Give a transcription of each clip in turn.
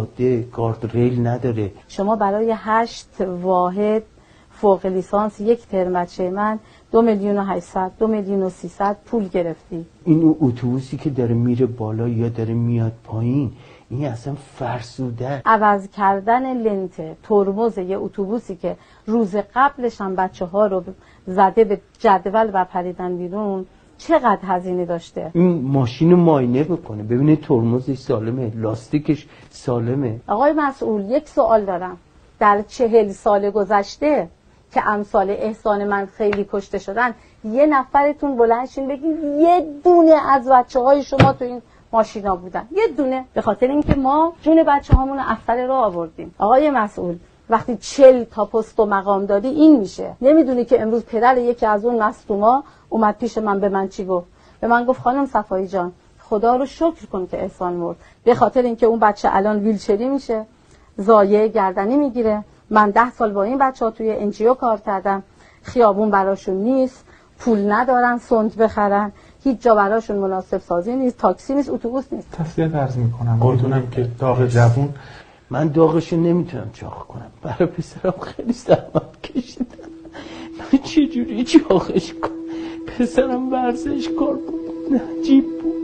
جاده گارد ریل نداره. شما برای هشت واحد فوق لیسانس یک ترم بچه من دو میلیون و هشتصد دو میلیون و سیصد پول گرفتی. این اتوبوسی که داره میره بالا یا داره میاد پایین این اصلا فرسوده عوض کردن لنت ترمز یه اتوبوسی که روز قبلش هم بچه ها رو زده به جدول و پریدن بیرون چقدر هزینه داشته؟ این ماشین ماینه بکنه ببینه ترمزش سالمه لاستیکش سالمه. آقای مسئول یک سوال دارم. در چهل سال گذشته که امثال احسان من خیلی کشته شدن یه نفرتون بلندشین بگین یه دونه از بچه های شما تو این ماشینا بودن. یه دونه. به خاطر اینکه ما جون بچه هامون رو رو آوردیم. آقای مسئول وقتی چل تا پست و مقام داری این میشه. نمی‌دونی که امروز پدر یکی از اون مصدوما اومد پیش من به من چی گفت. به من گفت خانم صفایی جان خدا رو شکر کن که احسان مرد. به خاطر اینکه اون بچه الان ویلچری میشه زایه گردنی می‌گیره. من ده سال با این بچه ها توی انجیو کار کردم. خیابون براشون نیست پول ندارن سند بخرن. هیچ جا براشون مناسب سازی نیست تاکسی نیست اتوبوس نیست. تسلیت عرض می‌کنم. می‌دونم که داغ جوون. من داغشو نمی‌تونم چاق کنم. برای پسرم خیلی زحمت کشیدم. من چجوری چاقش کنم؟ پسرم ورزش کار بود نجیب بود.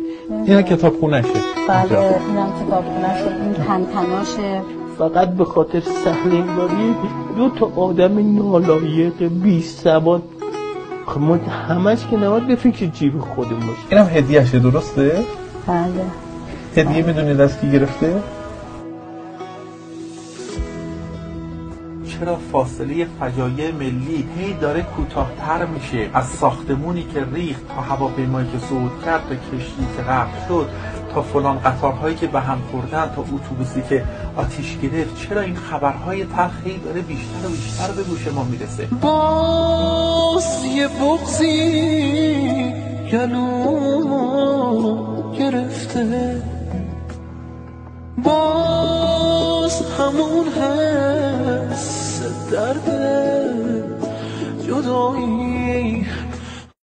اینا کتاب خونشه بله اینم کتاب خونشه این تنتناشه فقط به خاطر سهلنگاری دو تا آدم نالایق بی سواد. خب ما همش که نباید به فکر جیب خودمون باشه. اینم هدیهشه درسته؟ بله. هدیه می‌دونید از کی گرفته؟ چرا فاصله فجایع ملی هی داره کوتاهتر میشه؟ از ساختمونی که ریخت تا هواپیمایی که صعود کرد به کشتی که غرق شد تا فلان قطارهایی که به هم خوردن تا اتوبوسی که آتیش گرفت چرا این خبرهای تلخی داره بیشتر و بیشتر به گوش ما می‌رسه؟ باز یه بغزی گلومو گرفته. باز همون حس درد جدایی